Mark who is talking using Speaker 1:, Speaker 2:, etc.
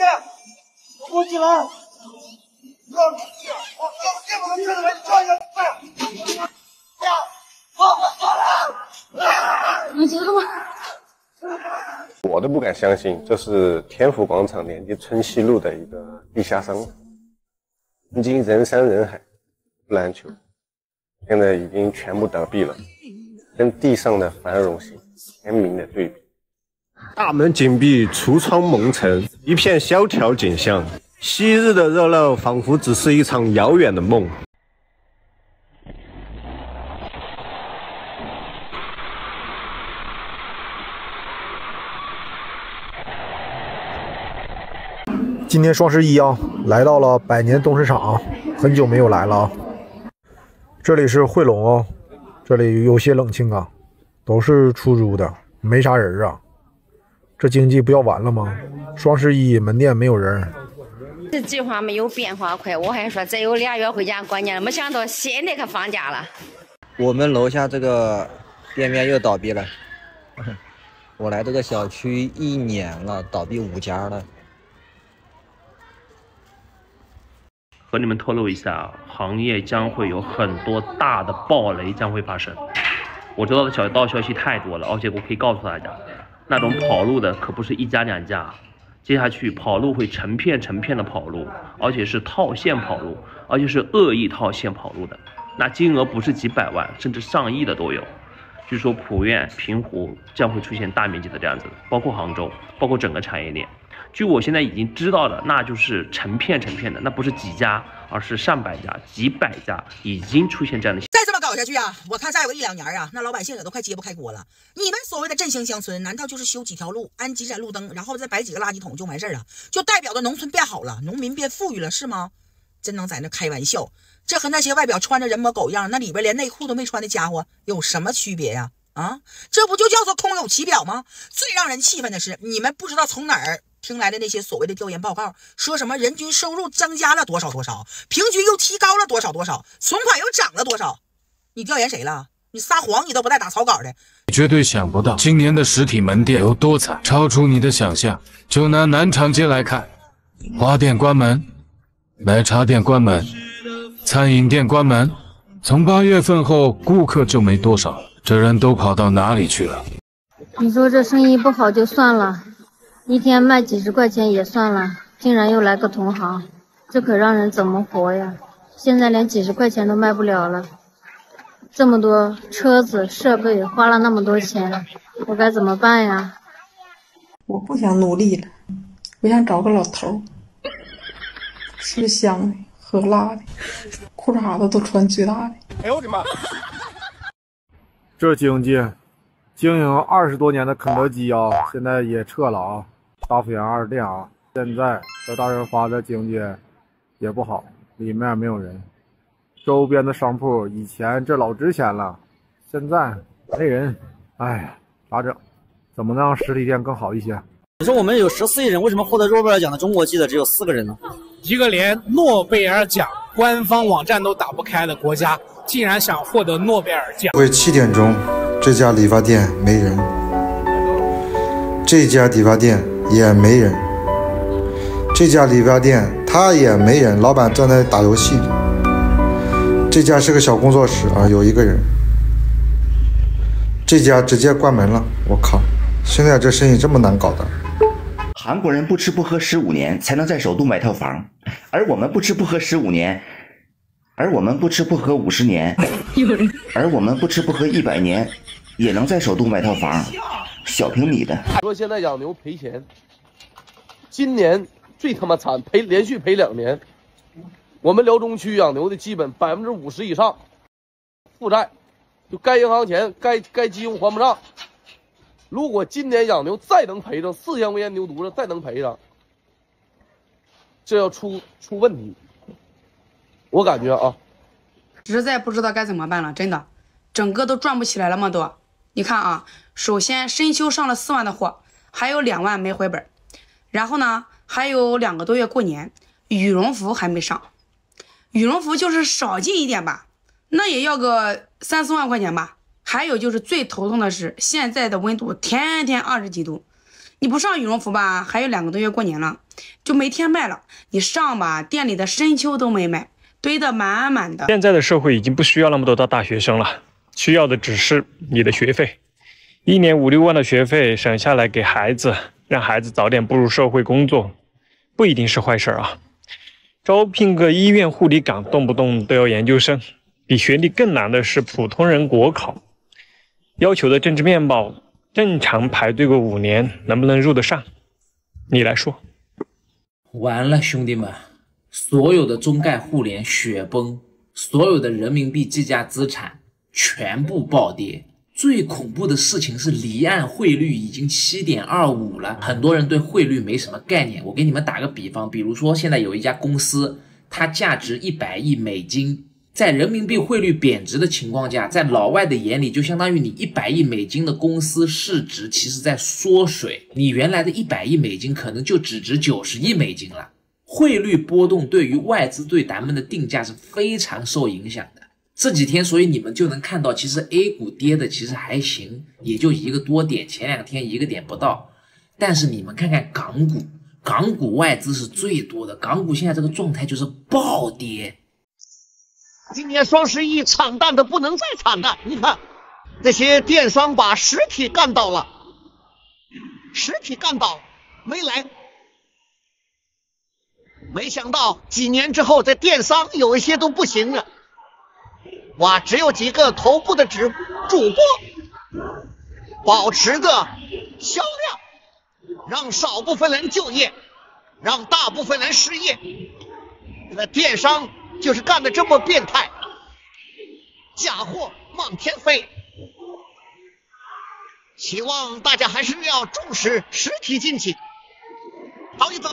Speaker 1: 起，扶起来！我我这么个车子把你撞下去！呀，我我错了！
Speaker 2: 你这个吗？
Speaker 3: 我都不敢相信，这是天府广场连接春熙路的一个地下商场，曾经人山人海，不难求，现在已经全部倒闭了，跟地上的繁荣形鲜明的对比。大门紧闭，橱窗蒙尘，一片萧条景象。昔日的热闹，仿佛只是一场遥远的梦。
Speaker 4: 今天双十一啊，来到了百年东市场，很久没有来了啊。这里是汇龙啊，这里有些冷清啊，都是出租的，没啥人啊。这经济不要完了吗？双十一门店没有人。
Speaker 5: 这计划没有变化快，我还说再有俩月回家过年了，没想到现在可放假了。
Speaker 6: 我们楼下这个店面又倒闭了，我来这个小区一年了，倒闭五家了。
Speaker 7: 和你们透露一下，行业将会有很多大的暴雷将会发生。我知道的小道消息太多了，而且我可以告诉大家，那种跑路的可不是一家两家，接下去跑路会成片成片的跑路，而且是套现跑路，而且是恶意套现跑路的，那金额不是几百万，甚至上亿的都有。据说普院、平湖将会出现大面积的这样子的，包括杭州，包括整个产业链。据我现在已经知道的，那就是成片成片的，那不是几家，而是上百家、几百家已经出现这样的。
Speaker 8: 再这么搞下去啊，我看再有个一两年啊，那老百姓也都快揭不开锅了。你们所谓的振兴乡村，难道就是修几条路、安几盏路灯，然后再摆几个垃圾桶就完事儿了？就代表着农村变好了，农民变富裕了是吗？真能在那开玩笑？这和那些外表穿着人模狗样，那里边连内裤都没穿的家伙有什么区别呀？啊，这不就叫做空有其表吗？最让人气愤的是，你们不知道从哪儿。听来的那些所谓的调研报告，说什么人均收入增加了多少多少，平均又提高了多少多少，存款又涨了多少？你调研谁了？你撒谎，你都不带打草稿的。
Speaker 9: 你绝对想不到今年的实体门店有多惨，超出你的想象。就拿南长街来看，花店关门，奶茶店关门，餐饮店关门。从八月份后，顾客就没多少了，这人都跑到哪里去了？
Speaker 2: 你说这生意不好就算了。一天卖几十块钱也算了，竟然又来个同行，这可让人怎么活呀？现在连几十块钱都卖不了了，这么多车子设备花了那么多钱，我该怎么办呀？
Speaker 10: 我不想努力了，我想找个老头，吃香的，喝辣的，裤衩子都穿最大的。
Speaker 1: 哎呦我的妈！
Speaker 4: 这经济，经营二十多年的肯德基啊，现在也撤了啊。大福源二店啊，现在这大润发的经济也不好，里面没有人。周边的商铺以前这老值钱了，现在没人。哎呀，咋整？怎么能让实体店更好一些？
Speaker 11: 你说我们有十四亿人，为什么获得诺贝尔奖的中国记者只有四个人呢？
Speaker 12: 一个连诺贝尔奖官方网站都打不开的国家，竟然想获得诺贝尔奖？
Speaker 13: 为七点钟，这家理发店没人，这家理发店。也没人，这家理发店他也没人，老板正在打游戏。这家是个小工作室啊，有一个人。这家直接关门了，我靠！现在这生意这么难搞的。
Speaker 14: 韩国人不吃不喝十五年才能在首都买套房，而我们不吃不喝十五年，而我们不吃不喝五十年，而我们不吃不喝一百年，也能在首都买套房。小平米的，
Speaker 15: 说现在养牛赔钱，今年最他妈惨，赔连续赔两年。我们辽中区养牛的基本百分之五十以上负债，就该银行钱、该该基用还不上。如果今年养牛再能赔上四千块钱牛犊子，再能赔上，这要出出问题。我感觉啊，
Speaker 16: 实在不知道该怎么办了，真的，整个都转不起来了嘛都。你看啊，首先深秋上了四万的货，还有两万没回本，然后呢，还有两个多月过年，羽绒服还没上，羽绒服就是少进一点吧，那也要个三四万块钱吧。还有就是最头痛的是，现在的温度天天二十几度，你不上羽绒服吧，还有两个多月过年了，就没天卖了。你上吧，店里的深秋都没卖，堆得满满的。
Speaker 17: 现在的社会已经不需要那么多的大学生了，需要的只是你的学费。一年五六万的学费省下来给孩子，让孩子早点步入社会工作，不一定是坏事啊。招聘个医院护理岗，动不动都要研究生，比学历更难的是普通人国考，要求的政治面貌，正常排队个五年，能不能入得上？你来说。
Speaker 18: 完了，兄弟们，所有的中概互联雪崩，所有的人民币计价资产全部暴跌。最恐怖的事情是，离岸汇率已经七点二五了。很多人对汇率没什么概念。我给你们打个比方，比如说现在有一家公司，它价值一百亿美金，在人民币汇率贬值的情况下，在老外的眼里，就相当于你一百亿美金的公司市值其实在缩水，你原来的一百亿美金可能就只值九十亿美金了。汇率波动对于外资对咱们的定价是非常受影响的。这几天，所以你们就能看到，其实 A 股跌的其实还行，也就一个多点，前两天一个点不到。但是你们看看港股，港股外资是最多的，港股现在这个状态就是暴跌。
Speaker 1: 今年双十一惨淡的不能再惨淡，你看这些电商把实体干倒了，实体干倒没来，没想到几年之后，这电商有一些都不行了。哇，只有几个头部的主主播保持着销量，让少部分人就业，让大部分人失业。那电商就是干的这么变态，假货漫天飞。希望大家还是要重视实体经济。好，一走。